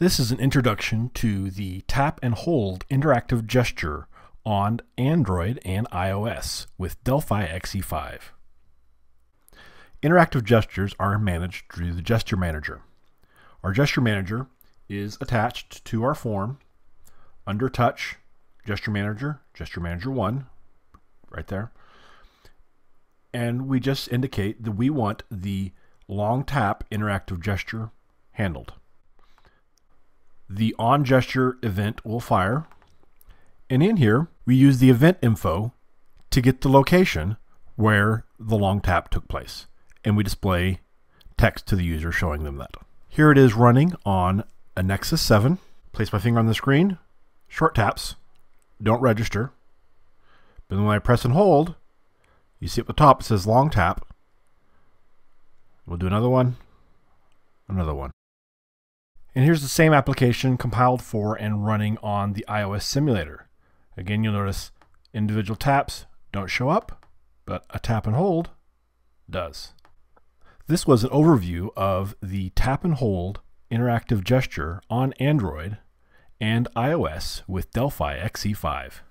This is an introduction to the tap and hold interactive gesture on Android and iOS with Delphi XE5. Interactive gestures are managed through the Gesture Manager. Our Gesture Manager is attached to our form under Touch, Gesture Manager, Gesture Manager 1, right there. And we just indicate that we want the long tap interactive gesture handled. The on gesture event will fire. And in here, we use the event info to get the location where the long tap took place. And we display text to the user showing them that. Here it is running on a Nexus 7. Place my finger on the screen, short taps, don't register. But when I press and hold, you see at the top it says long tap. We'll do another one, another one. And here's the same application compiled for and running on the iOS simulator. Again, you'll notice individual taps don't show up, but a tap and hold does. This was an overview of the tap and hold interactive gesture on Android and iOS with Delphi XE5.